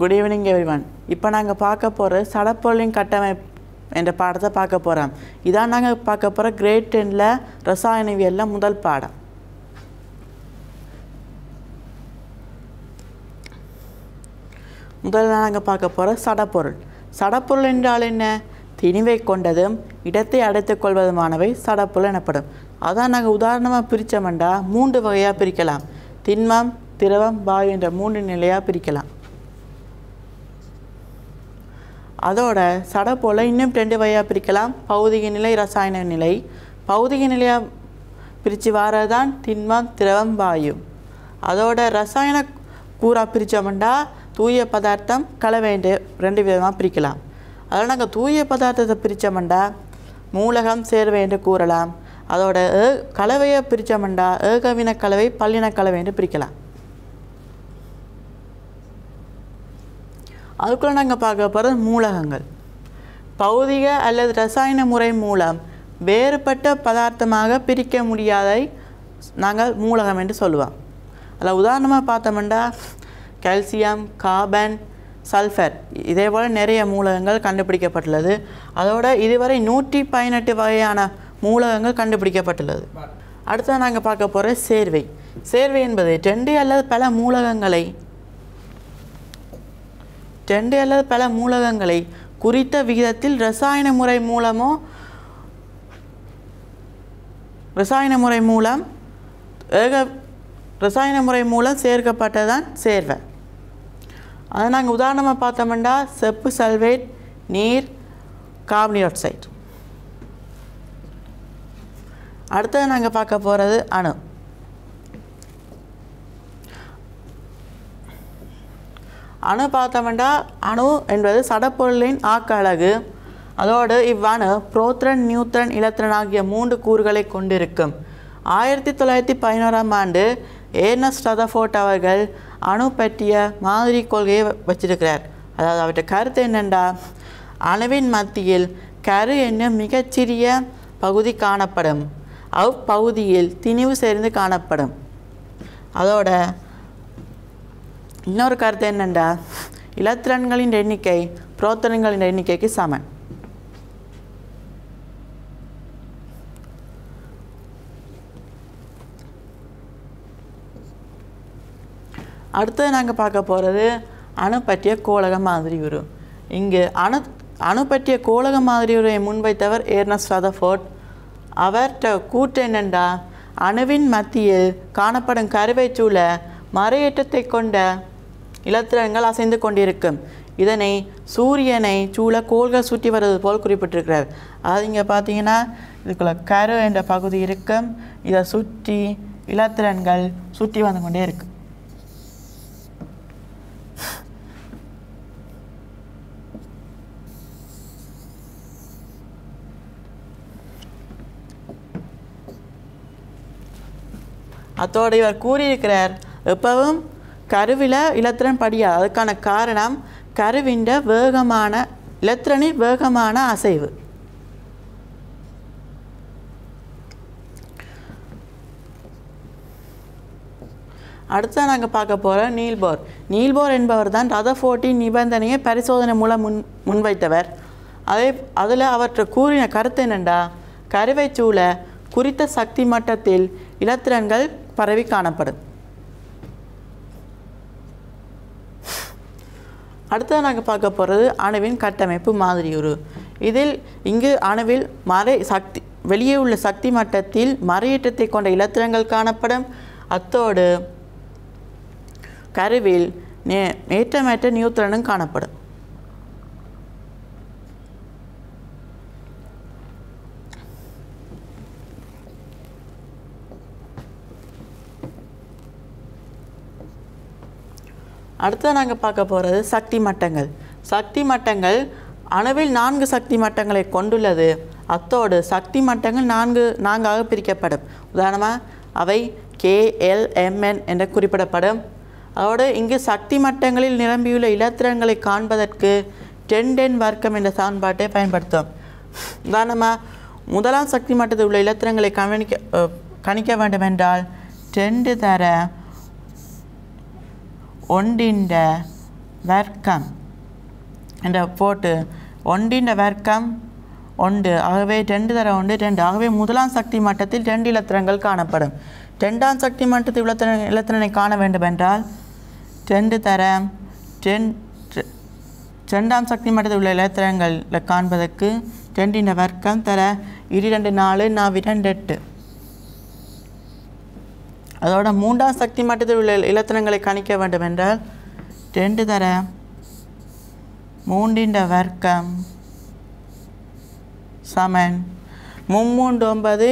Good evening everyone இப்போ நாங்கள் பார்க்க போகிற சடப்பொருளின் கட்டமைப்பு என்ற பாடத்தை பார்க்க போகிறோம் இதான் நாங்கள் பார்க்க போகிற கிரேட் டென்னில் ரசாயனவியலில் முதல் பாடம். முதல்ல நாங்கள் பார்க்க போகிற சடப்பொருள். சடப்பொருள் என்றால் என்ன? திணிவை கொண்டதும் இடத்தை அடைத்துக் கொள்வதுமானவை சடப்பொருள் எனப்படும். அதான் நாங்கள் உதாரணமாக பிரித்தோம்டா மூன்று வகையாக பிரிக்கலாம். திண்மம் திரவம் வாயு என்ற மூன்று நிலையாக பிரிக்கலாம். அதோட சடப்போல இன்னும் ரெண்டு வகையாக பிரிக்கலாம். பௌதிக நிலை ரசாயன நிலை. பௌதிக நிலையாக பிரித்து வாரதான் திண்மம் திரவம் வாயு. அதோட ரசாயன கூறா பிரித்தோம்னா தூய பதார்த்தம் கலவைண்டு ரெண்டு விதமாக பிரிக்கலாம். அதனால் நாங்கள் தூய பதார்த்தத்தை பிரித்தோம்னா மூலகம் சேர்வை என்று கூறலாம். அதோட ஏ கலவையை பிரித்தோம்னா ஏகவின கலவை பல்லின கலவை என்று பிரிக்கலாம். அதுக்குள்ளே நாங்கள் பார்க்க போகிறது மூலகங்கள். பௌதிக அல்லது ரசாயன முறை மூலம் வேறுபட்ட பதார்த்தமாக பிரிக்க முடியாதை நாங்கள் மூலகம் என்று சொல்லுவோம். அதில் உதாரணமாக பார்த்தோம்னா கால்சியம் கார்பன் சல்ஃபர் இதே போல் நிறைய மூலகங்கள் கண்டுபிடிக்கப்பட்டுள்ளது. அதோட இதுவரை நூற்றி பதினெட்டு வகையான மூலகங்கள் கண்டுபிடிக்கப்பட்டுள்ளது. அடுத்தது நாங்கள் பார்க்க போகிற சேர்வை. சேர்வை என்பது ரெண்டு அல்லது பல மூலகங்களை ரெண்டு அல்லது பல மூலகங்களை குறித்த விகிதத்தில் ரசாயன முறை மூலமோ ரசாயன முறை மூலம் ஏக ரசாயன முறை மூலம் சேர்க்கப்பட்டதான் சேர்வை. அதை நாங்கள் உதாரணமாக பார்த்தோம்னா செப்பு சல்வேட் நீர் கார்பன் ஆக்சைடு. அடுத்தது நாங்கள் பார்க்க போகிறது அணு. அணு பார்த்தோம்னா அணு என்பது சடப்பொருளின் ஆக்க அலகு. அதோடு இவ்வணு புரோத்ரன் நியூத்ரன் இலத்திரன் ஆகிய மூன்று கூறுகளை கொண்டிருக்கும். ஆயிரத்தி தொள்ளாயிரத்தி பதினோராம் ஆண்டு ஏர்னஸ் ரதஃபோர்ட் அவர்கள் அணு பற்றிய மாதிரி கொள்கையை வச்சிருக்கிறார். அதாவது அவற்றை கருத்து என்னென்றா? அணுவின் மத்தியில் கரு என்னும் மிகச்சிறிய பகுதி காணப்படும். அவ்வப்பகுதியில் திணிவு சேர்ந்து காணப்படும். அதோட இன்னொரு கருத்து என்னென்றா இலத்திரன்களின் எண்ணிக்கை புரோத்தனங்களின் எண்ணிக்கைக்கு சமன் அடுத்தது நாங்கள் பார்க்க போகிறது அணு பற்றிய கோலக மாதிரி உரு. இங்கு அணு அணு பற்றிய கோலக மாதிரி உரையை முன்வைத்தவர் ஏர்னஸ் ரதஃபோர்ட் அவர்கிட்ட கூற்று என்னென்றா அணுவின் மத்தியில் காணப்படும் கருவை சூழ மறையேற்றத்தை கொண்ட இலத்திரங்கள் அசைந்து கொண்டிருக்கும். இதனை சூரியனை சூழ கோள்கள் சுற்றி வருவது போல் குறிப்பிட்டிருக்கிறார். அது இங்கே பார்த்தீங்கன்னா இதுக்குள்ள கரு என்ற பகுதி இருக்கும். இதை சுற்றி இலத்திரன்கள் சுற்றி வந்து கொண்டே இருக்கு. அத்தோடு இவர் கூறியிருக்கிறார் எப்பவும் கருவில் இலத்திரன் படியாது அதுக்கான காரணம் கருவின்ற வேகமான இலத்திரனின் வேகமான அசைவு. அடுத்த நாங்கள் பார்க்க போகிற நீல்போர் நீல்போர் என்பவர் தான் ரதஃபோர்ட்டின் நிபந்தனையை பரிசோதனை மூலம் முன் முன்வைத்தவர். அதே அதில் அவற்றை கூறின கருத்து என்னென்றா கருவை சூழ குறித்த சக்தி மட்டத்தில் இலத்திரன்கள் பரவி காணப்படும். அடுத்தது நாங்கள் பார்க்க போகிறது அணுவின் கட்டமைப்பு மாதிரியுரு இதில் இங்கு அணுவில் மறை சக்தி வெளியே உள்ள சக்தி மட்டத்தில் மறையேற்றத்தை கொண்ட இலத்திரங்கள் காணப்படும். அத்தோடு கருவில் நே ஏற்றமேற்ற நியூத்திரனும் காணப்படும். அடுத்து நாங்கள் பார்க்க போகிறது சக்தி மட்டங்கள். சக்தி மட்டங்கள் அணுவில் நான்கு சக்தி மட்டங்களை கொண்டுள்ளது. அத்தோடு சக்தி மட்டங்கள் நான்கு நான்காக பிரிக்கப்படும். உதாரணமாக அவை கேஎல்எம்என் என்று குறிப்பிடப்படும். அதோடு இங்கு சக்தி மட்டங்களில் நிரம்பியுள்ள இலத்திரங்களை காண்பதற்கு டென் டென் வர்க்கம் என்ற சமன்பாட்டை பயன்படுத்தும் உதாரணமாக முதலாம் சக்தி மட்டத்தில் உள்ள இலத்திரங்களை கவனிக்க கணிக்க வேண்டுமென்றால் டெண்டு தர ஒன்றின்ற வர்க்கம். என்ற போட்டு ஒன்றின் வர்க்கம் ஒன்று ஆகவே ரெண்டு தரம் உண்டு ரெண்டு. ஆகவே முதலாம் சக்தி மட்டத்தில் ரெண்டு இலத்திரங்கள் காணப்படும். ரெண்டாம் சக்தி மட்டத்தில் இலத்திர இலத்திரனை காண வேண்டும் என்றால் ரெண்டு தரம் ரெண் ரெண்டாம் சக்தி மட்டத்தில் உள்ள இலத்திரங்களில் காண்பதற்கு ரெண்டின் வர்க்கம் தர இரண்டு நாலு நான் ரெண்டு எட்டு. அதோட மூன்றாம் சக்தி மட்டத்தில் உள்ள இலத்தனங்களை கணிக்க வேண்டும் என்றால் ரெண்டு தர மூன்றின் வர்க்கம் சமன். மும்மூன்று ஒன்பது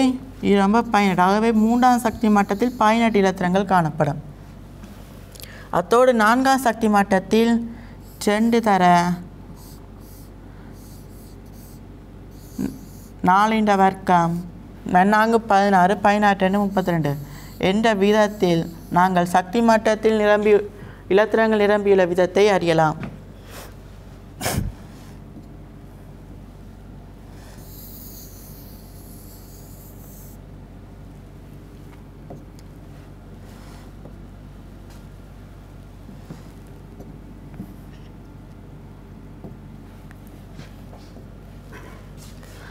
ரொம்ப பதினெட்டு ஆகவே மூன்றாம் சக்தி மட்டத்தில் பதினெட்டு இலத்திரங்கள் காணப்படும். அத்தோடு நான்காம் சக்தி மட்டத்தில் ரெண்டு தர நாலின்ற வர்க்கம் நான்கு பதினாறு பதினாறு ரெண்டு முப்பத்தி ரெண்டு என்ற விதத்தில் நாங்கள் சக்தி மட்டத்தில் நிரம்பி இலத்திரங்கள் நிரம்பியுள்ள விதத்தை அறியலாம்.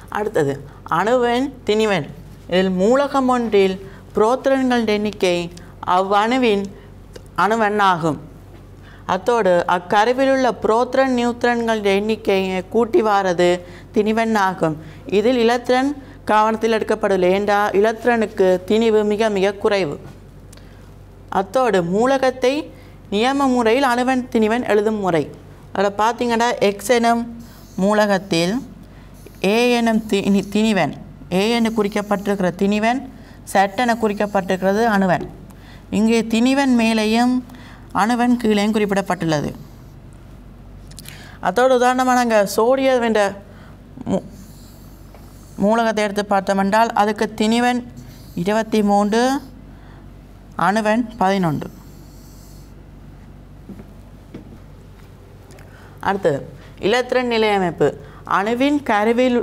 அடுத்தது அணுவன் திணிவன் இதில் மூலகம் ஒன்றில் புரோத்திரன்களின் எண்ணிக்கை அவ்வணுவின் அணுவன் ஆகும் அத்தோடு அக்கருவில் உள்ள புரோத்திரன் நியூத்திரன்கள் எண்ணிக்கையை கூட்டி வாரது திணிவன் ஆகும் இதில் இலத்திரன் கவனத்தில் எடுக்கப்படவில்லை. ஏண்டா? இலத்திரனுக்கு திணிவு மிக மிக குறைவு. அத்தோடு மூலகத்தை நியம முறையில் அணுவன் திணிவன் எழுதும் முறை. அதில் பார்த்தீங்கன்னா எக்ஸ் எனும் மூலகத்தில் ஏ எனும் திணி திணிவன். ஏ என்று குறிக்கப்பட்டிருக்கிற திணிவன் சட்டென குறிக்கப்பட்டிருக்கிறது அணுவன். இங்கே திணிவன் மேலேயும் அணுவன் கீழேயும் குறிப்பிடப்பட்டுள்ளது. அதோடு உதாரணமாக நாங்கள் சோடியம் என்ற மூ மூலகத்தை எடுத்து பார்த்தோமென்றால் அதுக்கு திணிவன் இருபத்தி மூன்று அணுவன் பதினொன்று. அடுத்தது இலத்திரன் நிலையமைப்பு. அணுவின் கருவில்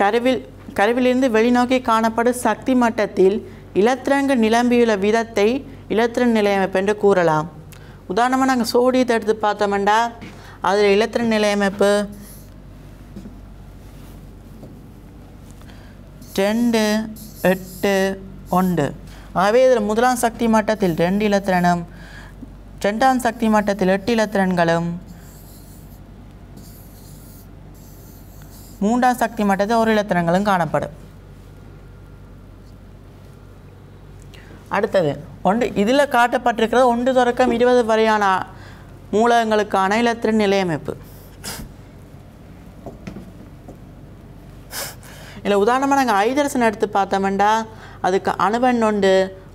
கருவில் கருவிலிருந்து வெளிநோக்கி காணப்படும் சக்தி மட்டத்தில் இலத்திரங்க நிலம்பியுள்ள விதத்தை இலத்திரன் நிலையமைப்பு என்று கூறலாம். உதாரணமாக நாங்கள் சோடியத்தை எடுத்து பார்த்தோம்னா அதில் இலத்திரன் நிலையமைப்பு ரெண்டு எட்டு ஒன்று. ஆகவே இதில் முதலாம் சக்தி மட்டத்தில் ரெண்டு இலத்திரனும் ரெண்டாம் சக்தி மட்டத்தில் எட்டு இலத்திரன்களும் மூன்றாம் சக்தி மட்டத்தில் ஒரு இலத்திரங்களும் காணப்படும். அடுத்தது ஒன்று இதில் காட்டப்பட்டிருக்கிறது ஒன்று தொடக்கம் இருபது வரையான மூலகங்களுக்கான இலத்திரன் நிலையமைப்பு. இல்லை உதாரணமாக நாங்கள் ஐதரசன் எடுத்து பார்த்தோம்னா அதுக்கு அணுவன் ஒன்று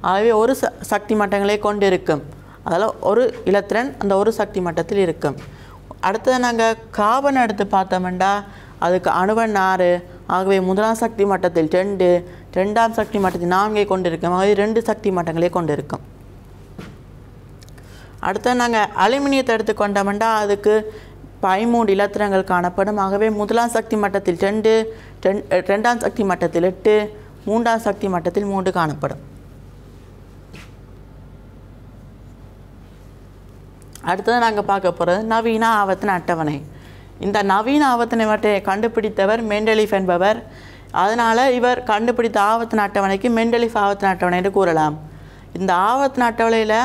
ஆகவே ஒரு ச சக்தி மட்டங்களே கொண்டு இருக்கும் அதில் ஒரு இலத்திரன் அந்த ஒரு சக்தி மட்டத்தில் இருக்கும். அடுத்தது நாங்கள் காபன் எடுத்து பார்த்தோம்னா அதுக்கு அணுவன் ஆறு. ஆகவே முதலாம் சக்தி மட்டத்தில் ரெண்டு ரெண்டாம் சக்தி மட்டத்தில் நான்கை கொண்டிருக்கும். ஆகவே ரெண்டு சக்தி மட்டங்களே கொண்டிருக்கும். அடுத்து நாங்கள் அலுமினியத்தை எடுத்துக்கொண்டோம்னா அதுக்கு பதிமூன்று இலத்திரங்கள் காணப்படும். ஆகவே முதலாம் சக்தி மட்டத்தில் ரெண்டு ரெண் ரெண்டாம் சக்தி மட்டத்தில் எட்டு மூன்றாம் சக்தி மட்டத்தில் மூன்று காணப்படும். அடுத்தது நாங்கள் பார்க்க போகிறது நவீன ஆவத்தின் அட்டவணை. இந்த நவீன ஆவர்த்தன கண்டுபிடித்தவர் மெண்டலிஃப் என்பவர். அதனால் இவர் கண்டுபிடித்த ஆவர்த்தன அட்டவணைக்கு மெண்டலிஃப் ஆவர்த்தன அட்டவணை என்று கூறலாம். இந்த ஆவர்த்தன அட்டவணையில்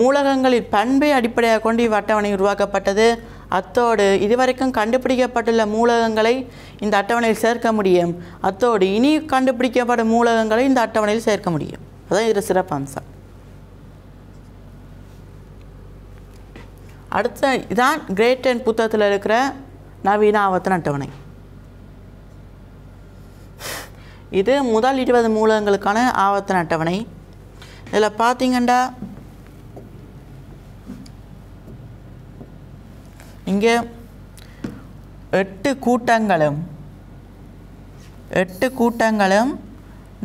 மூலகங்களின் பண்பை அடிப்படையாக கொண்டு இவ் அட்டவணை உருவாக்கப்பட்டது. அத்தோடு இதுவரைக்கும் கண்டுபிடிக்கப்பட்டுள்ள மூலகங்களை இந்த அட்டவணையில் சேர்க்க முடியும். அத்தோடு இனி கண்டுபிடிக்கப்படும் மூலகங்களை இந்த அட்டவணையில் சேர்க்க முடியும். அதான் இதில் சிறப்பம்சம் அடுத்த இதான் கிரேட் டென் புத்தகத்தில் இருக்கிற நவீன ஆவர்த்தன அட்டவணை இது முதல் இருபது மூலங்களுக்கான ஆவர்த்தன அட்டவணை இதில் பார்த்தீங்கன்னா இங்கே எட்டு கூட்டங்களும் எட்டு கூட்டங்களும்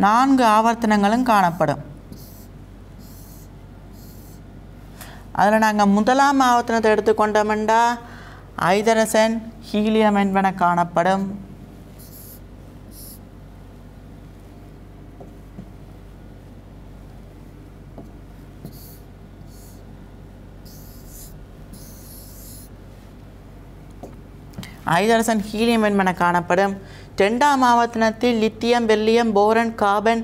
நான்கு ஆவர்த்தனங்களும் காணப்படும். அதில் நாங்கள் முதலாம் ஆவர்த்தனத்தை எடுத்துக்கொண்டோம்டா. ஐதரசன் ஹீலியம் என்பன காணப்படும். ஐதரசன் ஹீலியம் என்பன காணப்படும். ரெண்டாம் ஆவர்த்தனத்தில் லித்தியம் பெல்லியம் போரன் கார்பன்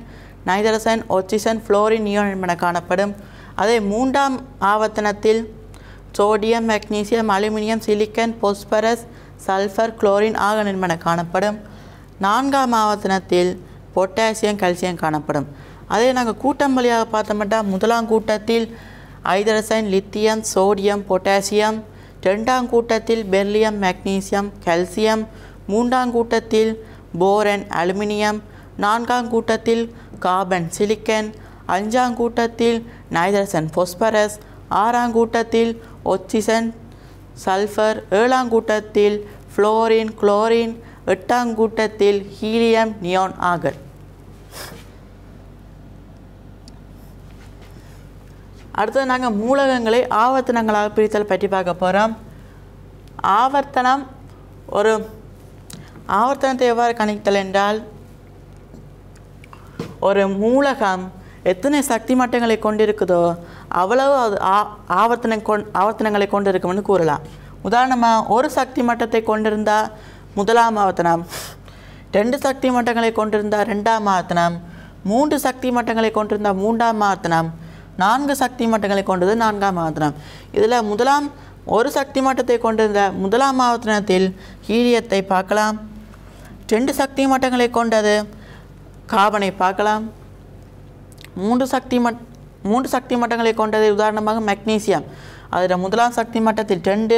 நைதரசன் ஒச்சிசன் ஃப்ளோரின் நியோன் என்பன காணப்படும். அதே மூன்றாம் ஆவர்த்தனத்தில் sodium magnesium aluminium silicon phosphorus sulphur chlorine ஆக என்பன காணப்படும். நான்காம் ஆவர்த்தனத்தில் பொட்டாசியம் கல்சியம் காணப்படும். அதே நாங்கள் கூட்டம் வழியாக பார்த்தோம்னா முதலாம் கூட்டத்தில் ஐதரசன் லித்தியம் சோடியம் பொட்டாசியம். ரெண்டாம் கூட்டத்தில் பெர்லியம் மெக்னீசியம் கல்சியம். மூன்றாம் கூட்டத்தில் போரன் அலுமினியம். நான்காம் கூட்டத்தில் கார்பன் சிலிக்கன். அஞ்சாம் கூட்டத்தில் நைதரசன் பொஸ்பரஸ் ஆறாம் கூட்டத்தில் ஒச்சிசன் சல்ஃபர் ஏழாம் கூட்டத்தில் ஃப்ளோரின் குளோரின் எட்டாம் கூட்டத்தில் ஹீலியம் நியோன் ஆகல். அடுத்தது நாங்கள் மூலகங்களை ஆவர்த்தனங்களாக பிரித்தல் பற்றி பார்க்க போகிறோம் ஆவர்த்தனம் ஒரு ஆவர்த்தனத்தை எவ்வாறு கணித்தல் என்றால் ஒரு மூலகம் எத்தனை சக்தி மட்டங்களை கொண்டிருக்குதோ அவ்வளவு அது ஆ- ஆவர்த்தனை கொண் ஆவர்த்தனங்களை கொண்டிருக்கும்னு கூறலாம். உதாரணமாக ஒரு சக்தி மட்டத்தை கொண்டிருந்தால் முதலாம் ஆவர்த்தனம் ரெண்டு சக்தி மட்டங்களை கொண்டிருந்தால் ரெண்டாம் ஆவர்த்தனம் மூன்று சக்தி மட்டங்களை கொண்டிருந்தால் மூன்றாம் ஆவர்த்தனம் நான்கு சக்தி மட்டங்களை கொண்டது நான்காம் ஆவர்த்தனம். இதில் முதலாம் ஒரு சக்தி மட்டத்தை கொண்டிருந்த முதலாம் ஆவர்த்தனத்தில் ஹீலியத்தை பார்க்கலாம். ரெண்டு சக்தி மட்டங்களை கொண்டது காபனை பார்க்கலாம். மூன்று சக்தி மட் மூன்று சக்தி மட்டங்களை கொண்டது உதாரணமாக மெக்னீசியம் அதில் முதலாம் சக்தி மட்டத்தில் ரெண்டு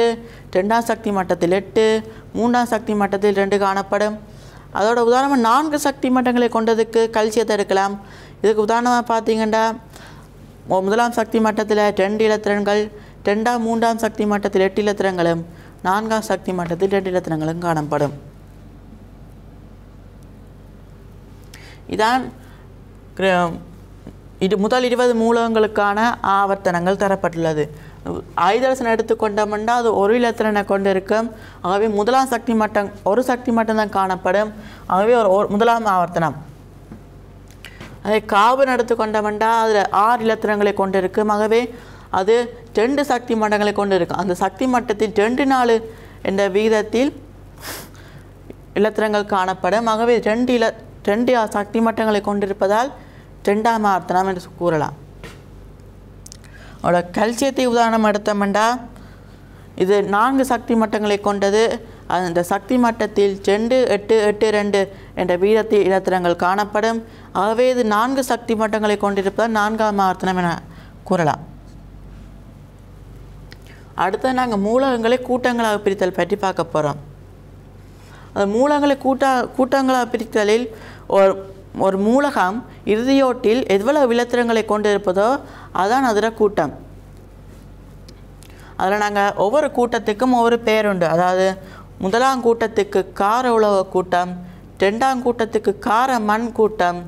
ரெண்டாம் சக்தி மட்டத்தில் எட்டு மூன்றாம் சக்தி மட்டத்தில் ரெண்டு காணப்படும். அதோட உதாரணமாக நான்கு சக்தி மட்டங்களை கொண்டதுக்கு கல்சியத்தை எடுக்கலாம். இதுக்கு உதாரணமாக பார்த்தீங்கன்னா முதலாம் சக்தி மட்டத்தில் ரெண்டு இலத்திரன்கள் ரெண்டாம் மூன்றாம் சக்தி மட்டத்தில் எட்டு இலத்திரங்களும் நான்காம் சக்தி மட்டத்தில் ரெண்டு இலத்திரங்களும் காணப்படும். இதான் இது முதல் இருபது மூலகங்களுக்கான ஆவர்த்தனங்கள் தரப்பட்டுள்ளது. ஐதரசன் எடுத்துக்கொண்டோம்னா அது ஒரு இலத்திரனை கொண்டு இருக்கும் ஆகவே முதலாம் சக்தி மட்டம் ஒரு சக்தி மட்டும்தான் காணப்படும். ஆகவே ஒரு முதலாம் ஆவர்த்தனம். அதே கார்பன் எடுத்துக்கொண்டோம்னா அதில் ஆறு இலத்திரங்களை கொண்டிருக்கும். ஆகவே அது ரெண்டு சக்தி மட்டங்களை கொண்டு இருக்கும் அந்த சக்தி மட்டத்தில் ரெண்டு நாலு என்ற விகிதத்தில் இலத்திரங்கள் காணப்படும். ஆகவே ரெண்டு இல ரெண்டு சக்தி மட்டங்களை கொண்டிருப்பதால் ரெண்டாம் ஆர்த்தனம் என்று கூறலாம். அவளோட கல்சியத்தை உதாரணம் எடுத்தோம்னா இது நான்கு சக்தி மட்டங்களை கொண்டது. அந்த சக்தி மட்டத்தில் ரெண்டு எட்டு எட்டு ரெண்டு என்ற வீரத்தில் இலத்திரங்கள் காணப்படும். ஆகவே இது நான்கு சக்தி மட்டங்களை கொண்டிருப்பதால் நான்காம் ஆர்த்தனம் என கூறலாம். அடுத்து நாங்கள் மூலகங்களை கூட்டங்களாக பிரித்தல் பற்றி பார்க்க போகிறோம் அந்த மூலங்களை கூட்ட கூட்டங்களாக பிரித்தலில் ஒரு ஒரு மூலகம் இறுதியோட்டில் எவ்வளவு விலத்திரங்களை கொண்டிருப்பதோ அதான் அதில் கூட்டம். அதில் நாங்கள் ஒவ்வொரு கூட்டத்துக்கும் ஒவ்வொரு பேருண்டு அதாவது முதலாம் கூட்டத்துக்கு கார உலக கூட்டம் ரெண்டாம் கூட்டத்துக்கு கார மண் கூட்டம்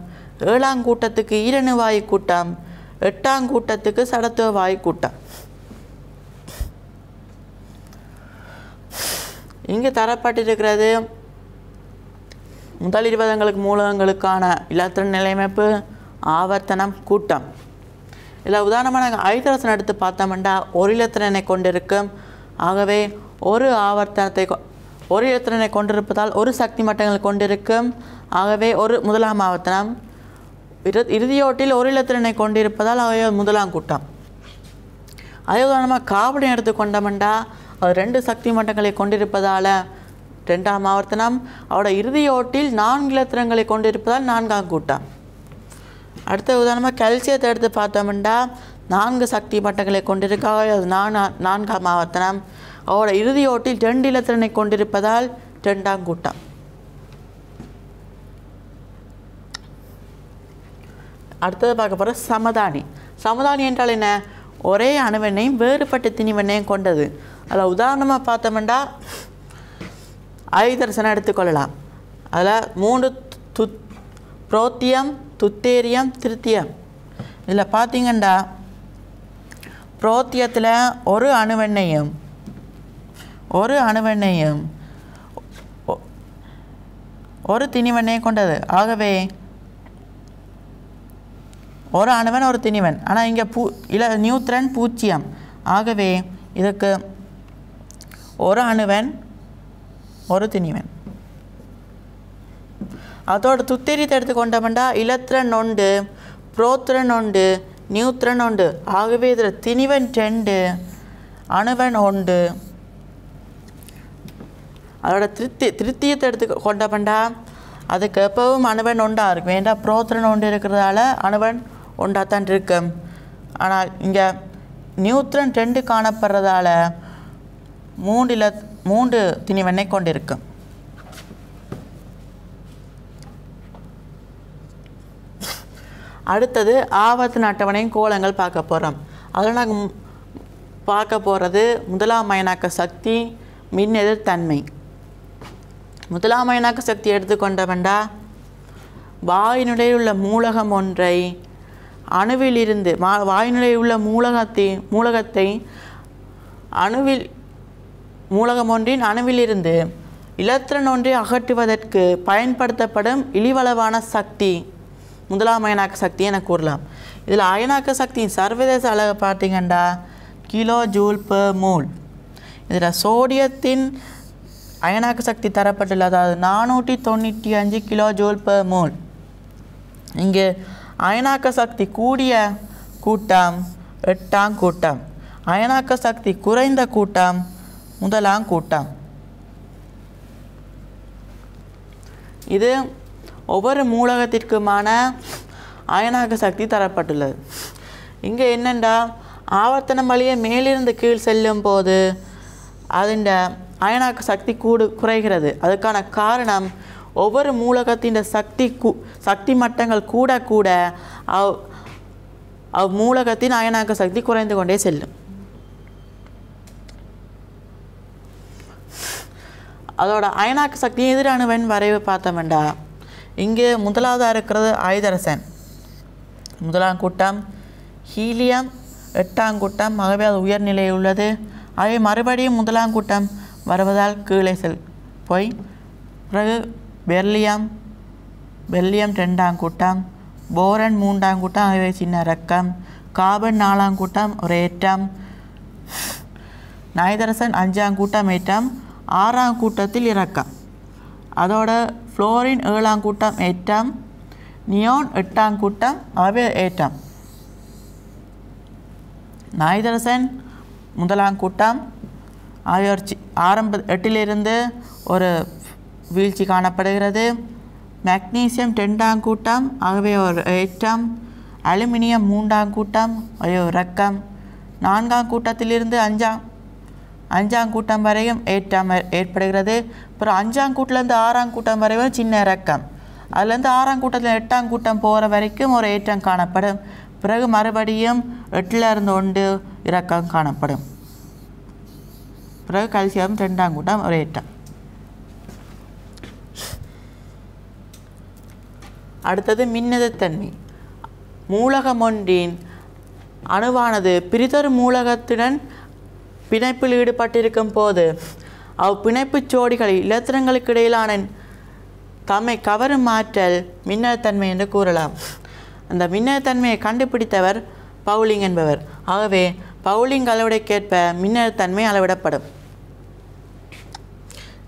ஏழாம் கூட்டத்துக்கு ஈரணு வாயு கூட்டம் எட்டாம் கூட்டத்துக்கு சடத்துவ வாயு கூட்டம். இங்கு தரப்பட்டிருக்கிறது முதல் இருபதங்களுக்கு மூலகங்களுக்கான இலத்திரன் நிலையமைப்பு ஆவர்த்தனம் கூட்டம். இதில் உதாரணமாக நாங்கள் ஐதரசன் எடுத்து பார்த்தோம்னா ஒரு இலத்திரனை கொண்டிருக்கும். ஆகவே ஒரு ஆவர்த்தனத்தை ஒரு இலத்திரனை கொண்டிருப்பதால் ஒரு சக்தி மட்டங்கள் கொண்டிருக்கும். ஆகவே ஒரு முதலாம் ஆவர்த்தனம். இறு இறுதியோட்டில் ஒரு இலத்திரனை கொண்டிருப்பதால் ஆகவே முதலாம் கூட்டம். அதே உதாரணமாக காவடி எடுத்துக்கொண்டோம்னா அது ரெண்டு சக்தி மட்டங்களை கொண்டிருப்பதால் ரெண்டாம் ஆவர்த்தனம். அவட இறுதியோட்டில் நான்கு இலத்திரங்களை கொண்டிருப்பதால் நான்காம் கூட்டம். அடுத்த உதாரணமாக கல்சியத்தை எடுத்து பார்த்தோம்னா நான்கு சக்தி மட்டங்களை கொண்டிருக்காக அது நான் நான்காம் ஆவர்த்தனம். அவட இறுதியோட்டில் ரெண்டு இலத்திரனை கொண்டிருப்பதால் ரெண்டாம் கூட்டம். அடுத்தது பார்க்க போகிற சமதானி. சமதானி என்றால் என்ன? ஒரே அணுவெண்ணையும் வேறுபட்ட திணிவெண்ணையும் கொண்டது. அதில் உதாரணமாக பார்த்தோம்னா ஐதரசனை எடுத்துக்கொள்ளலாம். அதில் மூன்று துத் புரோத்தியம் துத்தேரியம் திருத்தியம். இதில் பார்த்தீங்கன்னா புரோத்தியத்தில் ஒரு அணுவெண்ணையும் ஒரு அணுவெண்ணையும் ஒ- ஒரு திணிவெண்ணையும் கொண்டது. ஆகவே ஒரு அணுவன் ஒரு திணிவன். ஆனால் இங்கே பூ இல நியூத்ரன் பூஜ்ஜியம் ஆகவே இதுக்கு ஒரு அணுவன் ஒரு திணிவன். அதோட துத்திரித்தை எடுத்துக்கொண்டோம்டா இலத்திரன் உண்டு புரோத்திரன் உண்டு நியூத்திரன் உண்டு ஆகவே இதில் திணிவன் ரெண்டு அணுவன் உண்டு அதோட திருத்தி திருத்தியத்தை எடுத்து கொண்டப்பண்டா அதுக்கு எப்பவும் அணுவன் ஒன்றா இருக்கும். ஏன்டா புரோத்திரன் ஒன்று இருக்கிறதால அணுவன் ஒன்றா தான் இருக்கும். ஆனால் இங்கே நியூத்ரன் ரெண்டு காணப்படுறதால மூன்றில் மூன்று திணிவனை கொண்டிருக்கும் அடுத்தது ஆபத்து அட்டவணையும் கோலங்கள் பார்க்க போகிறோம் அதில் நாங்கள் பார்க்க போகிறது முதலாம் அயனாக்க சக்தி மின் எதிர்த்தன்மை முதலாம் அயனாக்க சக்தி எடுத்துக்கொண்டவண்டா வாயுநிலையில் உள்ள மூலகம் ஒன்றை அணுவிலிருந்து மா வாயுநிலையில் உள்ள மூலகத்தை மூலகத்தை அணுவில் மூலகம் ஒன்றின் அணுவிலிருந்து இலத்திரன் ஒன்றை அகற்றுவதற்கு பயன்படுத்தப்படும் இழிவளவான சக்தி. முதலாம் அயனாக்க சக்தி என கூறலாம். இதில் அயனாக்க சக்தியின் சர்வதேச அளவு பார்த்தீங்கன்னா கிலோ ஜூல் பெர் மூல். இதில் சோடியத்தின் அயனாக்க சக்தி தரப்பட்டுள்ள அதாவது நானூற்றி தொண்ணூற்றி அஞ்சு கிலோ ஜூல் பெர் மூல். இங்கே அயனாக்க சக்தி கூடிய கூட்டம் எட்டாம் கூட்டம். அயனாக்க சக்தி குறைந்த கூட்டம் முதலாம் கூட்டம். இது ஒவ்வொரு மூலகத்திற்குமான அயனாக சக்தி தரப்பட்டுள்ளது. இங்கே என்னென்றா ஆவர்த்தனம் வழியே மேலிருந்து கீழ் செல்லும் போது அதன் அயனாக்க சக்தி கூடு குறைகிறது. அதுக்கான காரணம் ஒவ்வொரு மூலகத்தின் சக்தி கூ சக்தி மட்டங்கள் கூட கூட அவ் அவ் மூலகத்தின் அயனாக்க சக்தி குறைந்து கொண்டே செல்லும். அதோட அயனாக்க சக்தி எதிரணுவன் வரைவு பார்த்தோம்டா இங்கே முதலாவதாக இருக்கிறது ஆயுதரசன். முதலாம் கூட்டம் ஹீலியம். எட்டாம் கூட்டம் ஆகவே அது உயர்நிலையில் உள்ளது. ஆகவே மறுபடியும் முதலாம் கூட்டம் வருவதால் கீழே செல். போய் பிறகு பெர்லியம். பெர்லியம் ரெண்டாம் கூட்டம் போரன் மூன்றாம் கூட்டம் ஆகவே சின்ன ரக்கம் கார்பன் நாலாம் கூட்டம் ஒரு ஏற்றம் நாயதரசன் அஞ்சாம் கூட்டம் ஏற்றம். ஆறாம் கூட்டத்தில் இறக்கம் அதோட ஃப்ளோரின் ஏழாம் கூட்டம் ஏற்றம் நியோன் எட்டாம் கூட்டம் அவை ஏற்றம் நாய்தரசன் முதலாம் கூட்டம் ஆகியோர் சி- ஆரம்ப எட்டிலிருந்து ஒரு வீழ்ச்சி காணப்படுகிறது மெக்னீசியம் ரெண்டாம் கூட்டம் ஆகவே ஒரு ஏற்றம் அலுமினியம் மூன்றாம் கூட்டம் ஆகிய ஒரு ரக்கம் நான்காம் கூட்டத்திலிருந்து அஞ்சாம் அஞ்சாம் கூட்டம் வரையும் ஏற்றம் ஏற்படுகிறது. அப்புறம் அஞ்சாம் கூட்டிலேருந்து ஆறாம் கூட்டம் வரையும் சின்ன இறக்கம். அதுலேருந்து ஆறாம் கூட்டத்தில் எட்டாம் கூட்டம் போகிற வரைக்கும் ஒரு ஏற்றம் காணப்படும். பிறகு மறுபடியும் எட்டில் இருந்து ஒன்று இறக்கம் காணப்படும். பிறகு கடைசியாகவும் ரெண்டாம் கூட்டம் ஒரு ஏற்றம். அடுத்தது மின்னதத்தன்மை மூலகம் ஒன்றின் அணுவானது பிரிதொரு மூலகத்துடன் பிணைப்பில் ஈடுபட்டிருக்கும் போது அவ் பிணைப்புச் ஜோடிகளில் இலத்திரங்களுக்கு இடையிலான தம்மை கவரும் மாற்றல் மின்னத்தன்மை என்று கூறலாம். அந்த மின்னத்தன்மையை கண்டுபிடித்தவர் பவுலிங் என்பவர். ஆகவே பவுலிங் அளவிடைக்கேற்ப மின்னழுத்தன்மை அளவிடப்படும்.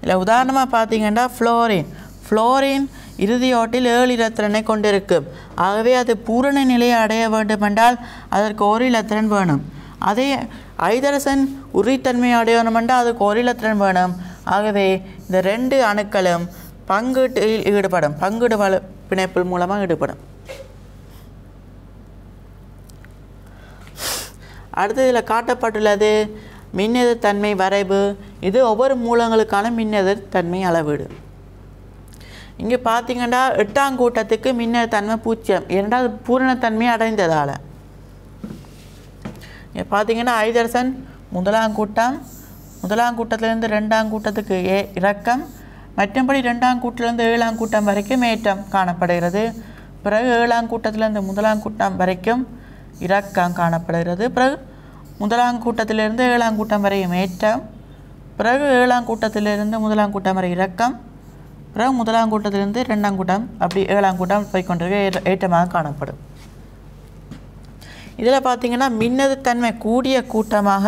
இதில் உதாரணமாக பார்த்தீங்கன்னா ஃப்ளோரின் ஃப்ளோரின் இறுதியோட்டில் ஏழு இலத்திரனை கொண்டிருக்கும் ஆகவே அது பூரண நிலையை அடைய வேண்டுமென்றால் அதற்கு ஒரு இலத்திரன் வேணும். அதே ஐதரசன் உரித்தன்மை அடையணுமென்றால் அதுக்கு ஒரு இலத்திரன் வேணும். ஆகவே இந்த ரெண்டு அணுக்களும் பங்கீட்டில் ஈடுபடும். பங்கீடு வள பிணைப்பு மூலமாக ஈடுபடும். அடுத்து இதில் காட்டப்பட்டுள்ளது மின்னெதிர்த்தன்மை வரைவு. இது ஒவ்வொரு மூலங்களுக்கான மின்னெதிர்த்தன்மை அளவீடு. இங்கே பார்த்தீங்கன்னா எட்டாம் கூட்டத்துக்கு மின்னெதிர்த்தன்மை பூஜ்ஜியம். இரண்டாவது பூரணத்தன்மை அடைந்ததால். இங்கே பார்த்தீங்கன்னா ஐதரசன் முதலாம் கூட்டம் முதலாம் கூட்டத்திலேருந்து ரெண்டாம் கூட்டத்துக்கு ஏ இறக்கம் மற்றபடி ரெண்டாம் கூட்டிலேருந்து ஏழாம் கூட்டம் வரைக்கும் ஏற்றம் காணப்படுகிறது. பிறகு ஏழாம் கூட்டத்திலேருந்து முதலாம் கூட்டம் வரைக்கும் இறக்கம் காணப்படுகிறது. பிறகு முதலாம் கூட்டத்திலிருந்து ஏழாம் கூட்டம் வரையும் ஏற்றம். பிறகு ஏழாம் கூட்டத்திலிருந்து முதலாம் கூட்டம் வரை இறக்கம் பிறகு முதலாம் கூட்டத்திலிருந்து ரெண்டாம் கூட்டம் அப்படி ஏழாம் கூட்டம் போய்க்கொண்டிருக்க ஏற்றமாக காணப்படும். இதில் பார்த்தீங்கன்னா மின்னதுத்தன்மை கூடிய கூட்டமாக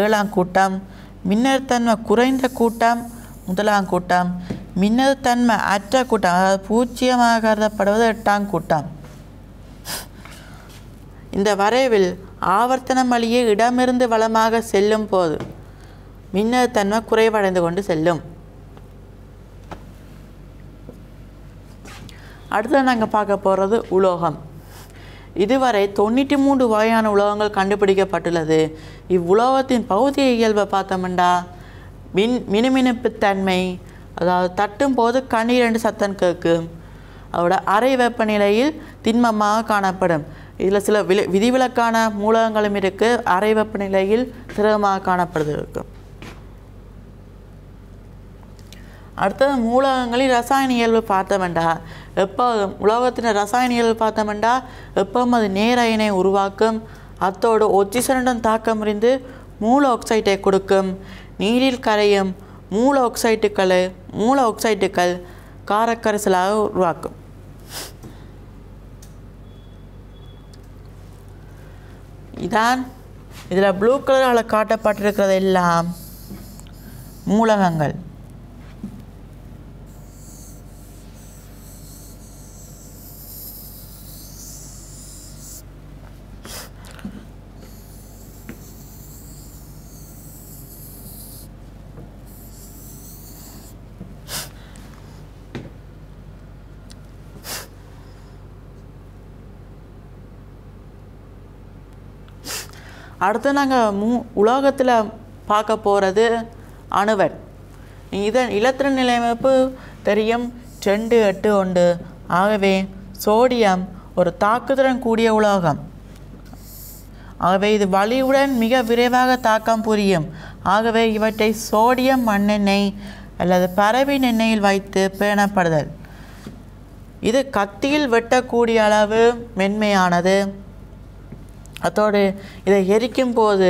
ஏழாம் கூட்டம் மின்னதுத்தன்மை குறைந்த கூட்டம் முதலாம் கூட்டம் மின்னதுத்தன்மை அற்ற கூட்டம் அதாவது பூஜ்ஜியமாக கருதப்படுவது எட்டாம் கூட்டம். இந்த வரைவில் ஆவர்த்தனம் வழியே இடமிருந்து வளமாக செல்லும் போது மின்னழுத்தன்மை குறைவடைந்து கொண்டு செல்லும். அடுத்து நாங்கள் பார்க்க போகிறது உலோகம். இதுவரை தொண்ணூற்றி மூன்று வகையான உலோகங்கள் கண்டுபிடிக்கப்பட்டுள்ளது. இவ்வுலோகத்தின் பௌதிய இயல்பை பார்த்தோம்னா மின் மினுமினுப்புத்தன்மை அதாவது தட்டும் போது கண்ணீரண்டு சத்தம் கேட்கும். அதோட அறை வெப்பநிலையில் திண்மமாக காணப்படும். இதில் சில விலை விதிவிலக்கான மூலகங்களும் இருக்குது அறை வெப்பநிலையில் திரவமாக காணப்படுது இருக்கும் அடுத்தது மூலகங்களில் ரசாயன இயல்பு பார்த்தோம்டா எப்போதும் உலோகத்தின் ரசாயனிகள் இயல்பு பார்த்தோம்டா எப்பவும் அது நேர உருவாக்கும். அத்தோடு ஒச்சிசனுடன் தாக்கம் புரிந்து மூல ஆக்சைட்டை கொடுக்கும். நீரில் கரையும் மூல ஆக்சைட்டுக்கள் மூல ஆக்சைட்டுக்கள் காரக்கரைசலாக உருவாக்கும். இதான் இதில் ப்ளூ கலரால் காட்டப்பட்டிருக்கிறது எல்லாம் மூலகங்கள். அடுத்து நாங்கள் மூ உலோகத்தில் பார்க்க போகிறது அணுவன் இதன் இலத்திர நிலையமைப்பு தெரியும். ரெண்டு எட்டு ஒன்று. ஆகவே சோடியம் ஒரு தாக்குதிறன் கூடிய உலோகம். ஆகவே இது வலியுடன் மிக விரைவாக தாக்கம் புரியும். ஆகவே இவற்றை சோடியம் மண்ணெண்ணெய் அல்லது பறவின் எண்ணெயில் வைத்து பேணப்படுதல். இது கத்தியில் வெட்டக்கூடிய அளவு மென்மையானது. அதோடு இதை எரிக்கும் போது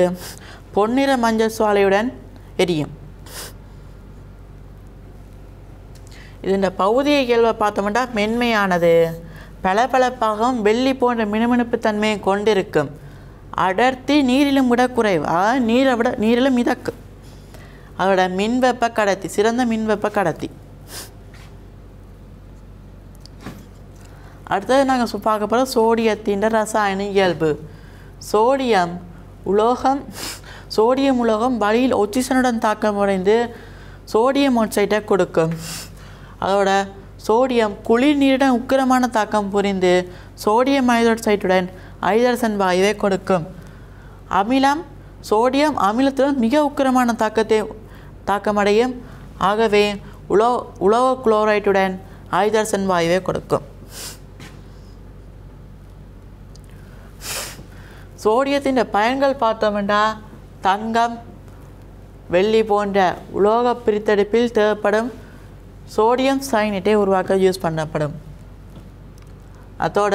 பொன்னிற மஞ்சள் சுவாலையுடன் எரியும். இந்த பகுதியை இயல்பை பார்த்தோம்னா மென்மையானது. பளபளப்பாகவும் வெள்ளி போன்ற மினுமினுப்பு தன்மையை கொண்டிருக்கும். அடர்த்தி நீரிலும் விட குறைவு. அதாவது நீரை விட நீரிலும் மிதக்கும் அதோட மின்வெப்ப கடத்தி சிறந்த மின்வெப்ப கடத்தி. அடுத்தது நாங்கள் பார்க்க போகிறோம் சோடியத்தின் ரசாயன இயல்பு. சோடியம் உலோகம் சோடியம் உலோகம் வழியில் ஒச்சிசனுடன் தாக்கமடைந்து சோடியம் ஆக்சைட்டை கொடுக்கும். அதோட சோடியம் குளிர் நீரிடம் உக்கிரமான தாக்கம் புரிந்து சோடியம் ஹைட்ரோக்சைட்டுடன் ஐதரசன் வாயுவை கொடுக்கும். அமிலம் சோடியம் அமிலத்துடன் மிக உக்கிரமான தாக்கத்தை தாக்கமடையும். ஆகவே உலோ உலோக குளோரைட்டுடன் ஐதரசன் வாயுவை கொடுக்கும். சோடியத்தின் பயன்கள் பார்த்தோம்னா தங்கம் வெள்ளி போன்ற உலோக பிரித்தெடுப்பில் தேவைப்படும் சோடியம் சைனேட்டை உருவாக்க யூஸ் பண்ணப்படும். அதோட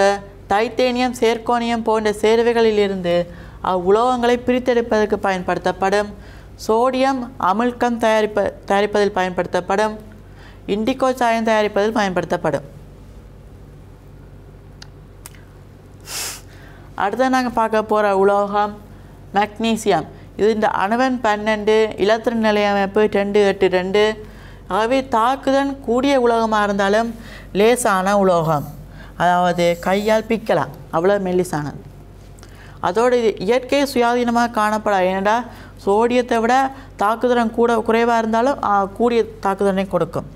டைட்டேனியம் சேர்க்கோனியம் போன்ற சேர்வைகளிலிருந்து அவ்வுலோகங்களை பிரித்தெடுப்பதற்கு பயன்படுத்தப்படும் சோடியம் அமிழ்கம் தயாரிப்ப தயாரிப்பதில் பயன்படுத்தப்படும் இண்டிகோ சாயம் தயாரிப்பதில் பயன்படுத்தப்படும். அடுத்து நாங்கள் பார்க்க போகிற உலோகம் மக்னீசியம் இது இந்த அணுவன் பன்னெண்டு இலத்திர நிலையமைப்பு ரெண்டு எட்டு ரெண்டு. ஆகவே தாக்குதல் கூடிய உலோகமாக இருந்தாலும் லேசான உலோகம். அதாவது கையால் பிக்கலாம். அவ்வளோ மெல்லிசானது. அதோடு இது இயற்கை சுயாதீனமாக காணப்படாது ஏனடா சோடியத்தை விட தாக்குதலம் கூட குறைவாக இருந்தாலும் கூடிய தாக்குதலை கொடுக்கும்.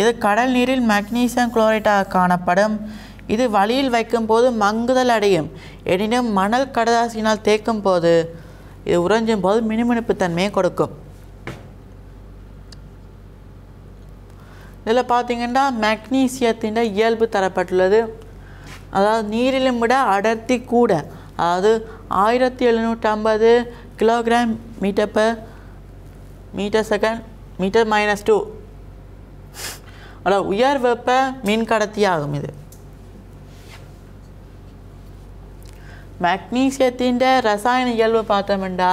இது கடல் நீரில் மக்னீசியம் குளோரைட்டாக காணப்படும். இது வழியில் வைக்கும்போது மங்குதல் அடையும். எனினும் மணல் கடதாசினால் தேய்க்கும் போது இது உறைஞ்சும் போது மினுமினுப்பு தன்மையை கொடுக்கும். இதில் பார்த்தீங்கன்னா மெக்னீசியத்தின் இயல்பு தரப்பட்டுள்ளது. அதாவது நீரிலும் விட அடர்த்தி கூட. அதாவது ஆயிரத்தி எழுநூற்றி ஐம்பது kilogram metre per metre second metre minus two அதாவது உயர் வெப்ப மின் கடத்தி ஆகும் இது. மக்னீசியத்தின் ரசாயன இயல்பு பார்த்தோம்னா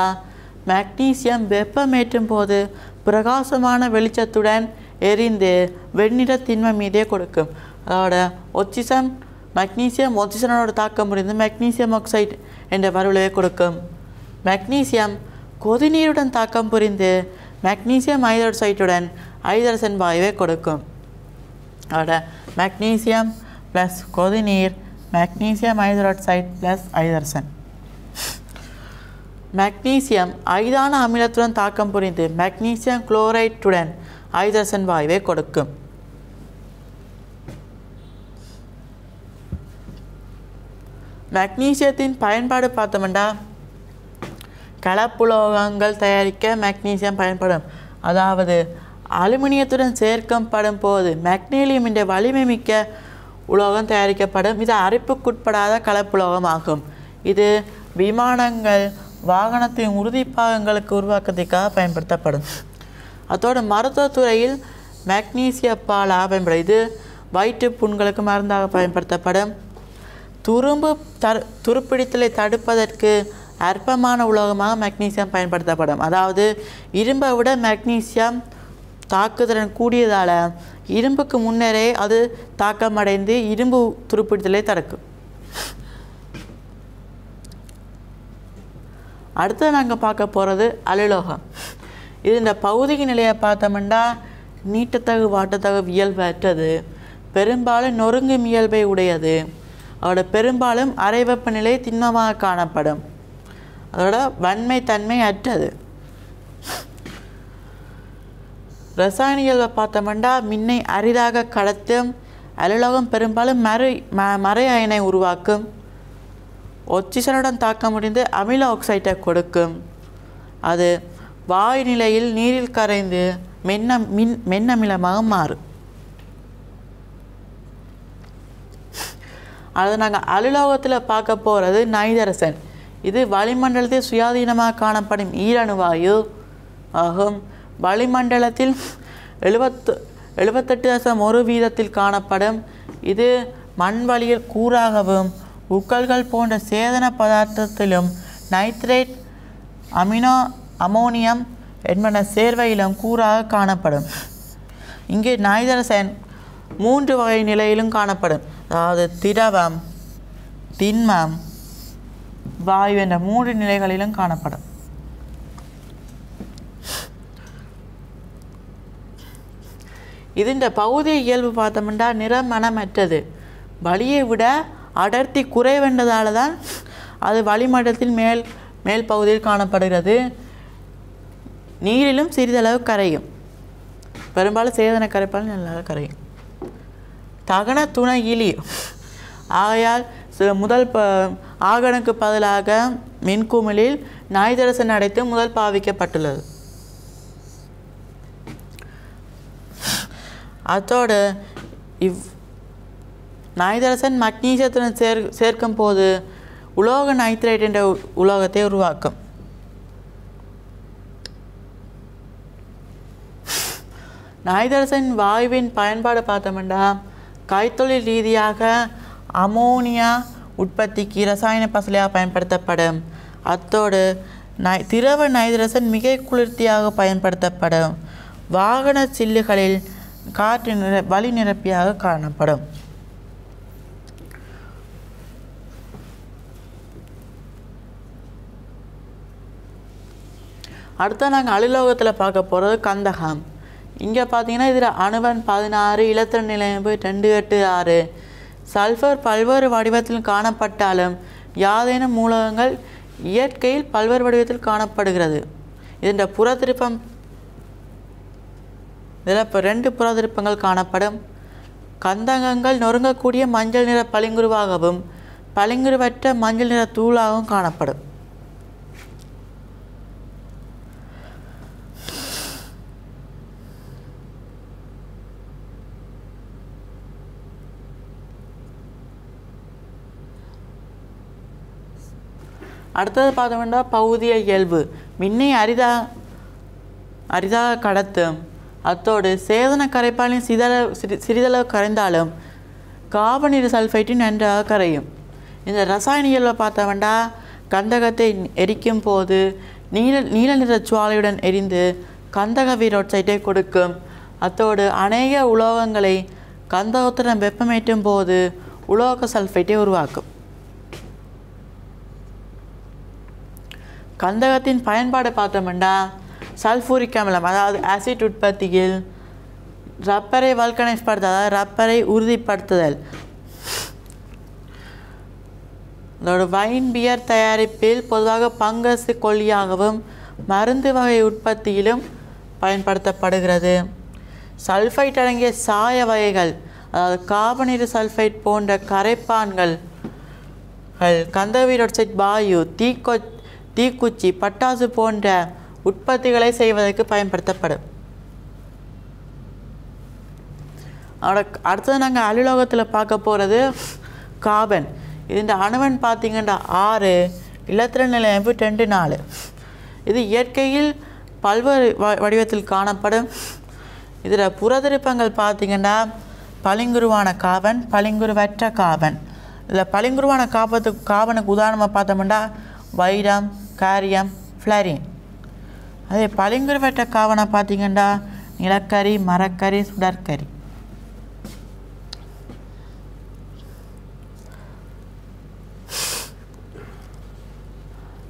மக்னீசியம் வெப்பமேற்றும் போது பிரகாசமான வெளிச்சத்துடன் எரிந்து வெண்ணிற திண்மம் மீதே கொடுக்கும். அதோட ஒச்சிசம் மக்னீசியம் ஒச்சிசனோட தாக்கம் புரிந்து மக்னீசியம் ஆக்சைடு என்ற வரவிளைவை கொடுக்கும். மக்னீசியம் கொதிநீருடன் தாக்கம் புரிந்து மக்னீசியம் ஹைட்ரோசைட்டுடன் ஐதரசன் வாயுவை கொடுக்கும். அதோட மக்னீசியம் ப்ளஸ் கொதிநீர் மெக்னீசியம் ஹைட்ரோசைட் ப்ளஸ் ஐதர்சன் மெக்னீசியம் ஐதான அமிலத்துடன் தாக்கம் புரிந்து மெக்னீசியம் குளோரைட்டுடன் ஐதரசன் வாயுவை கொடுக்கும். மெக்னீசியத்தின் பயன்பாடு பார்த்தோம்னா கலப்புலோகங்கள் தயாரிக்க மெக்னீசியம் பயன்படும். அதாவது அலுமினியத்துடன் சேர்க்கப்படும் போது மெக்னீலியம் என்ற வலிமை மிக்க உலோகம் தயாரிக்கப்படும். இது அரிப்புக்குட்படாத கலப்புலோகம் ஆகும் இது விமானங்கள் வாகனத்தின் உறுதிப்பாகங்களுக்கு உருவாக்கத்திற்காக பயன்படுத்தப்படும். அதோடு மருத்துவத்துறையில் மெக்னீசிய பாலாக பயன்படும் இது வயிற்று புண்களுக்கு மருந்தாக பயன்படுத்தப்படும். துரும்பு தரு துருப்பிடித்தலை தடுப்பதற்கு அற்பமான உலோகமாக மெக்னீசியம் பயன்படுத்தப்படும். அதாவது இரும்பை விட மெக்னீசியம் தாக்குதிறன் கூடியதால் இரும்புக்கு முன்னரே அது தாக்கமடைந்து இரும்பு துருப்பிடுதலை தடுக்கும். அடுத்து நாங்கள் பார்க்க போகிறது அலுலோகம் இது இந்த பௌதிக நிலையை பார்த்தோம்னா நீட்டத்தகு வாட்டத்தகு இயல்பற்றது பெரும்பாலும் நொறுங்கும் இயல்பை உடையது. அதோட பெரும்பாலும் அரை வெப்பநிலை திண்மமாக காணப்படும். அதோட வன்மை தன்மை அற்றது. ரசாயன இயல்பை பார்த்தோம்னா மின்னை அரிதாக கடத்தும் அலுலோகம் பெரும்பாலும் மறை ம மறை அயனை உருவாக்கும். ஒச்சிசனுடன் தாக்க முடிந்து அமில ஆக்சைட்டை கொடுக்கும். அது வாயு நிலையில் நீரில் கரைந்து மென்ன மின் மென்னமிலமாக மாறும். அது நாங்கள் அலுலோகத்தில் பார்க்க போகிறது நைதரசன். இது வளிமண்டலத்தில் சுயாதீனமாக காணப்படும் ஈரணு வாயு ஆகும். வளிமண்டலத்தில் எழுபத்து எழுபத்தெட்டு தசம் ஒரு வீதத்தில் காணப்படும். இது மண் வழியில் கூறாகவும் உக்கல்கள் போன்ற சேதன பதார்த்தத்திலும் நைட்ரேட் அமினோ அமோனியம் என்பன சேர்வையிலும் கூறாக காணப்படும். இங்கே நைதரசன் மூன்று வகை நிலையிலும் காணப்படும். அதாவது திரவம் திண்மம் வாயு என்ற மூன்று நிலைகளிலும் காணப்படும். ഇതിൻ്റെ ഭൗതിക இயல்பு பார்த்தோம்னா நிறமனமற்றது வலியை விட அடர்த்தி குறைவென்றதால தான் அது வளிமண்டலத்தின் மேல் மேல் பகுதியில் காணப்படுகிறது நீரிலும் சிறிதளவு கரையும் பெரும்பாலும் சேதன கரைப்பால் நல்லா கரையும் தகன துணை இலி ஆகையால் சு- முதல் ப ஆகணுக்கு பதிலாக மின்குமிழில் நாய்தரசன் அடைத்து முதல் பாவிக்கப்பட்டுள்ளது அதோடு இவ் நைதரசன் மக்னீசியத்துடன் சேர் சேர்க்கும் போது உலோக நைட்ரேட் என்ற உ- உலோகத்தை உருவாக்கும். நைதரசன் வாயுவின் பயன்பாடு பார்த்தோம்னா கைத்தொழில் ரீதியாக அமோனியா உற்பத்திக்கு ரசாயன பசலையாக பயன்படுத்தப்படும். அத்தோடு நை திரவ நைதரசன் மிக குளிர்ச்சியாக பயன்படுத்தப்படும். வாகன சில்லுகளில் காற்று நிர வழி நிரப்பியாக காணப்படும். அடுத்து நாங்கள் அலுலோகத்தில் பார்க்க போகிறது கந்தகம். இங்கே பார்த்தீங்கன்னா இதில் அணுவன் பதினாறு இலத்திரன் நிலையம்பு ரெண்டு எட்டு ஆறு. சல்ஃபர் பல்வேறு வடிவத்தில் காணப்பட்டாலும் யாதேனும் மூலகங்கள் இயற்கையில் பல்வேறு வடிவத்தில் காணப்படுகிறது. இதன் புறத்திருப்பம் இதில் இப்போ ரெண்டு புறதிருப்பங்கள் காணப்படும். கந்தகங்கள் நொறுங்கக்கூடிய மஞ்சள் நிற பளிங்குருவாகவும் பளிங்குருவற்ற மஞ்சள் நிற தூளாகவும் காணப்படும். அடுத்தது பார்த்தோம்னா பகுதிய இயல்பு. மின்னை அரிதா அரிதாக கடத்தும். அத்தோடு சேதன கரைப்பாலின் சிறிதளவு சிறி சிறிதளவு கரைந்தாலும் காபனீர் சல்ஃபைட்டின் நன்றாக கரையும். இந்த ரசாயனிகளை பார்த்தவண்டா கந்தகத்தை எரிக்கும் போது நீல நீல நிற சுவாலையுடன் எரிந்து கந்தக வீரோட்சைட்டை கொடுக்கும். அத்தோடு அநேக உலோகங்களை கந்தகத்துடன் வெப்பமேற்றும் போது உலோக சல்ஃபைட்டை உருவாக்கும். கந்தகத்தின் பயன்பாடு பார்த்தோம்னா சல்ஃபூரிக் அமிலம் அதாவது ஆசிட் உற்பத்தியில் ரப்பரை வல்கனைஸ் படுத்துதல் ரப்பரை உறுதிப்படுத்துதல். இதோட வைன் பியர் தயாரிப்பில் பொதுவாக பங்கசு கொல்லியாகவும் மருந்து வகை உற்பத்தியிலும் பயன்படுத்தப்படுகிறது. சல்ஃபைட் அடங்கிய சாய வகைகள் அதாவது கார்பனீர் சல்ஃபைட் போன்ற கரைப்பான்கள் கந்தவீரோட்சைட் கந்தகவீர் வாயு தீக்கொ தீக்குச்சி பட்டாசு போன்ற உற்பத்திகளை செய்வதற்கு பயன்படுத்தப்படும். அதோட அடுத்தது நாங்கள் அலுவலகத்தில் பார்க்க போகிறது கார்பன் இந்த அணுவன் பார்த்தீங்கன்னா ஆறு இலத்திர நிலையமைப்பு ரெண்டு நாலு. இது இயற்கையில் பல்வேறு வ- வடிவத்தில் காணப்படும். இதில் புறதிருப்பங்கள் பார்த்தீங்கன்னா பளிங்குருவான காவன் பளிங்குருவற்ற காவன் இதில் பளிங்குருவான காப்பத்துக்கு காவனுக்கு உதாரணமாக பார்த்தோம்னா வைரம் காரியம் ஃப்ளரின். அதே பளிங்குருவட்ட காவனை பார்த்தீங்கன்னா நிலக்கரி மரக்கறி சுடற்கறி.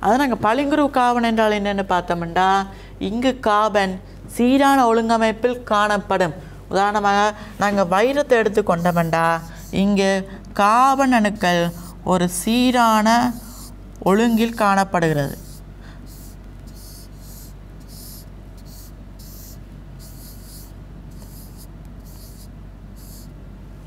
அது நாங்கள் பளிங்குரு காவன் என்றால் என்னென்னு பார்த்தோம்னா இங்கு காபன் சீரான ஒழுங்கமைப்பில் காணப்படும். உதாரணமாக நாங்கள் வைரத்தை எடுத்து எடுத்துக்கொண்டோம்டா இங்கு காபன் அணுக்கள் ஒரு சீரான ஒழுங்கில் காணப்படுகிறது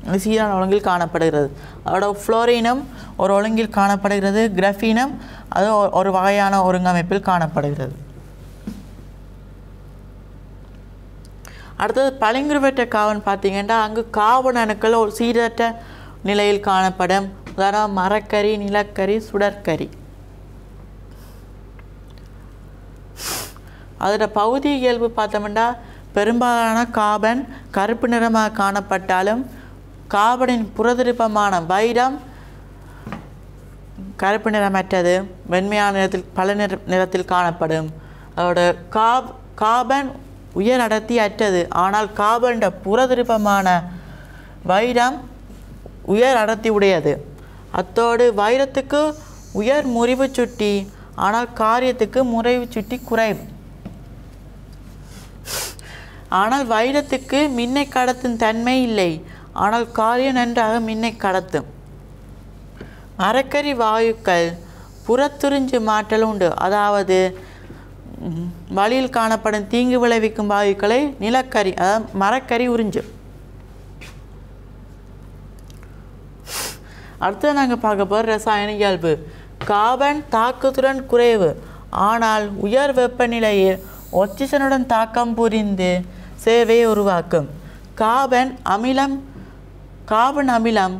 இது சீரான ஒழுங்கில் காணப்படுகிறது. அதோட ஃப்ளோரினம் ஒரு ஒழுங்கில் காணப்படுகிறது கிரஃபீனம் அது ஒரு வகையான ஒருங்கமைப்பில் காணப்படுகிறது. அடுத்தது பளிங்குருவற்ற காவன் பார்த்தீங்கன்னா அங்கு காவன் அணுக்கள் ஒரு சீரற்ற நிலையில் காணப்படும். உதாரணம் மரக்கறி நிலக்கரி சுடற்கரி அதோட பகுதி இயல்பு பார்த்தோம்னா பெரும்பாலான காபன் கருப்பு நிறமாக காணப்பட்டாலும் காபனின் புறதிருப்பமான வைரம் கருப்பு நிறமற்றது வெண்மையான நிறத்தில் பல நிற நிறத்தில் காணப்படும். அதோட காப் காபன் உயர் அடர்த்தி அற்றது ஆனால் காபன் புறதிருப்பமான வைரம் உயர் அடர்த்தி உடையது அத்தோடு வைரத்துக்கு உயர் முறிவு சுட்டி ஆனால் காரியத்துக்கு முறைவு சுட்டி குறைவு. ஆனால் வைரத்துக்கு மின்னை கடத்தும் தன்மை இல்லை. ஆனால் காரியம் நன்றாக மின்னை கடத்தும். மரக்கரி வாயுக்கள் புறத்துறிஞ்சு மாற்றல் உண்டு. அதாவது வழியில் காணப்படும் தீங்கு விளைவிக்கும் வாயுக்களை நிலக்கரி அதாவது மரக்கரி உறிஞ்சும். அடுத்தது நாங்கள் பார்க்க போகிற ரசாயன இயல்பு. கார்பன் தாக்கத்துடன் குறைவு. ஆனால் உயர் வெப்பநிலையில் ஒக்சிஜனுடன் தாக்கம் புரிந்து சேவையை உருவாக்கும். கார்பன் அமிலம் கார்பன் அமிலம்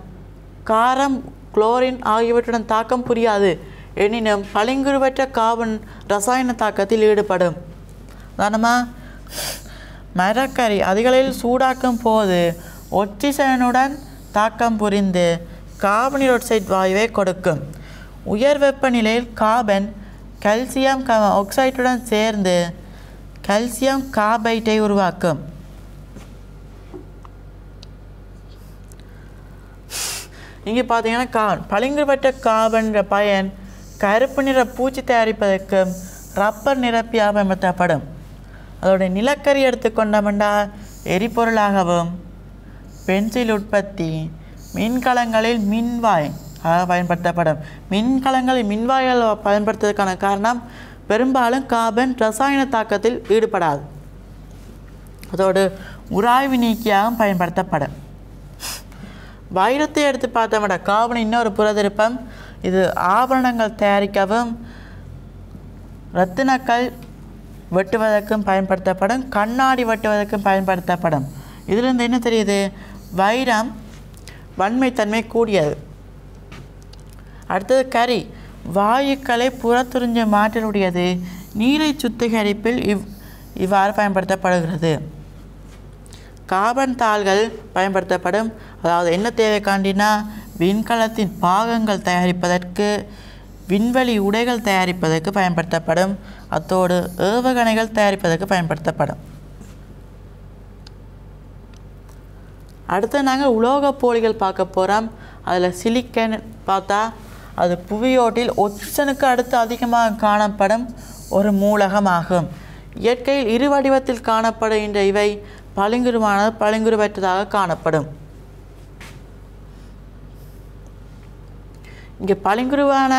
காரம் குளோரின் ஆகியவற்றுடன் தாக்கம் புரியாது. எனினும் பளிங்குருவற்ற கார்பன் ரசாயன தாக்கத்தில் ஈடுபடும். உதாரணமாக மரக்கறி அதிகளில் சூடாக்கும் போது ஒக்சிஜனுடன் தாக்கம் புரிந்து கார்பன் ஆக்சைடு வாயுவை கொடுக்கும். உயர் வெப்பநிலையில் கார்பன் கல்சியம் க ஆக்சைடுடன் சேர்ந்து கல்சியம் கார்பைட்டை உருவாக்கும். இங்கே பார்த்தீங்கன்னா கார்பன் பளிங்குபட்ட கார்பன்ற பயன் கருப்பு நிற பூச்சி தயாரிப்பதற்கும் ரப்பர் நிரப்பியாக பயன்படுத்தப்படும் அதோடைய நிலக்கரி எடுத்துக்கொண்டோம்னா எரிபொருளாகவும். பென்சில் உற்பத்தி மின்கலங்களில் மின்வாய் பயன்படுத்தப்படும். மின்கலங்களில் மின்வாய்கள் பயன்படுத்துவதற்கான காரணம் பெரும்பாலும் கார்பன் ரசாயன தாக்கத்தில் ஈடுபடாது. அதோடு உராய்வு நீக்கியாகவும் பயன்படுத்தப்படும். வைரத்தை எடுத்து பார்த்தோம்னா கார்பன் இன்னொரு புறதிருப்பம். இது ஆபரணங்கள் தயாரிக்கவும் ரத்தினக்கல் வெட்டுவதற்கும் பயன்படுத்தப்படும் கண்ணாடி வெட்டுவதற்கும் பயன்படுத்தப்படும். இதிலிருந்து என்ன தெரியுது? வைரம் வன்மைத்தன்மை கூடியது. அடுத்தது கறி. வாயுக்களை புறத்துறிஞ்ச மாற்றலுடையது. நீரை சுத்திகரிப்பில் இவ் இவ்வாறு பயன்படுத்தப்படுகிறது. கார்பன் தாள்கள் பயன்படுத்தப்படும். அதாவது என்ன தேவைக்காண்டினா விண்கலத்தின் பாகங்கள் தயாரிப்பதற்கு விண்வெளி உடைகள் தயாரிப்பதற்கு பயன்படுத்தப்படும். அத்தோடு ஏவுகணைகள் தயாரிப்பதற்கு பயன்படுத்தப்படும். அடுத்து நாங்கள் உலோகப் போலிகள் பார்க்க போகிறோம் அதில் சிலிக்கன் பார்த்தா அது புவியோட்டில் ஒக்சிஜனுக்கு அடுத்து அதிகமாக காணப்படும் ஒரு மூலகமாகும். இயற்கையில் இரு வடிவத்தில் காணப்படுகின்ற இவை பளிங்குருவானது பளிங்குருவற்றதாக காணப்படும். இங்கே பளிங்குருவான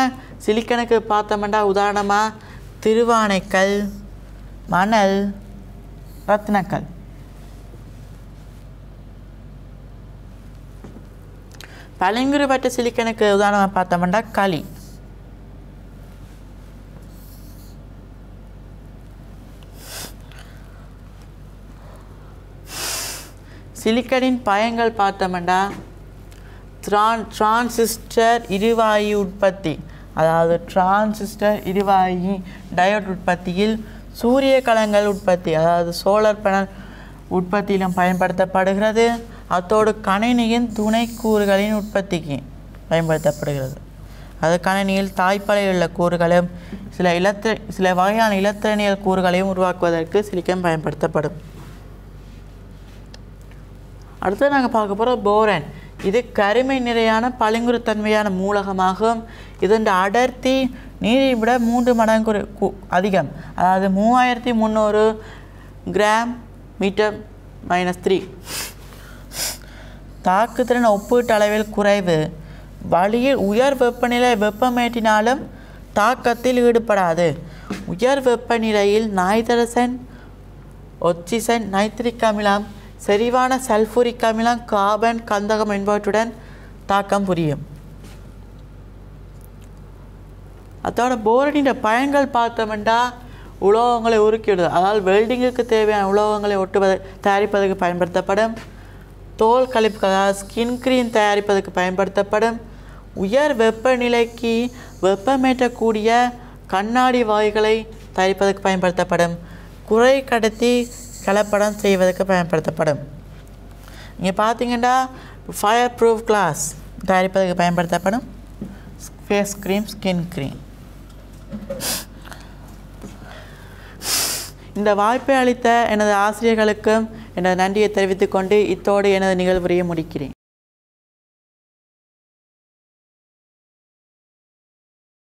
சிலிக்கணக்கு பார்த்தோம்னா உதாரணமாக திருவானைக்கல் மணல் ரத்னக்கல் பளிங்குருவற்ற சிலிக்கணக்கு உதாரணமாக பார்த்தோம்னா களி. சிலிக்கனின் பயன்கள் பார்த்தோம்டா. ட்ரான் டிரான்சிஸ்டர் இருவாயு உற்பத்தி. அதாவது டிரான்சிஸ்டர் இருவாயு டயோட் உற்பத்தியில் சூரிய கலங்கள் உற்பத்தி அதாவது சோலார் பேனல் உற்பத்தியிலும் பயன்படுத்தப்படுகிறது. அத்தோடு கணினியின் துணைக்கூறுகளின் உற்பத்திக்கு பயன்படுத்தப்படுகிறது. அது கணினியில் தாய்ப்பலையில் உள்ள கூறுகளும் சில இலத்திர சில வகையான இலத்திரனியல் கூறுகளையும் உருவாக்குவதற்கு சிலிக்கன் பயன்படுத்தப்படும். அடுத்து நாங்கள் பார்க்க போகிறோம் போரன். இது கருமை நிறையான பளிங்குறுத்தன்மையான மூலகமாகும். இதன் அடர்த்தி நீரை விட மூன்று மடங்கு அதிகம். அதாவது மூவாயிரத்தி முந்நூறு கிராம் மீட்டர் மைனஸ் த்ரீ தாக்குத்திறன் ஒப்பீட்டு அளவில் குறைவு. வழியில் உயர் வெப்பநிலை வெப்பமேற்றினாலும் தாக்கத்தில் ஈடுபடாது. உயர் வெப்பநிலையில் நைதரசன் ஒச்சிசன் நைத்ரிக் அமிலம் செறிவான சல்பூரிக் அமிலம் கார்பன் கந்தகம் என்பவற்றுடன் தாக்கம் புரியும். அதோட போரடின்ற பயன்கள் பார்த்தோம்னா உலோகங்களை உருக்கிவிடுது அதாவது வெல்டிங்குக்கு தேவையான உலோகங்களை ஒட்டுவதை தயாரிப்பதற்கு பயன்படுத்தப்படும். தோல் கழிப்பு அதாவது ஸ்கின் க்ரீம் தயாரிப்பதற்கு பயன்படுத்தப்படும். உயர் வெப்பநிலைக்கு வெப்பமேற்றக்கூடிய கண்ணாடி வாயுகளை தயாரிப்பதற்கு பயன்படுத்தப்படும். குறை கடத்தி கலப்படம் செய்வதற்கு பயன்படுத்தப்படும். இங்கே பார்த்தீங்கன்னா ஃபயர் ப்ரூஃப் கிளாஸ் தயாரிப்பதற்கு பயன்படுத்தப்படும் ஃபேஸ் க்ரீம் ஸ்கின் க்ரீம் இந்த வாய்ப்பை அளித்த எனது ஆசிரியர்களுக்கும் எனது நன்றியை தெரிவித்துக்கொண்டு இத்தோடு எனது நிகழ்வுரையை முடிக்கிறேன்.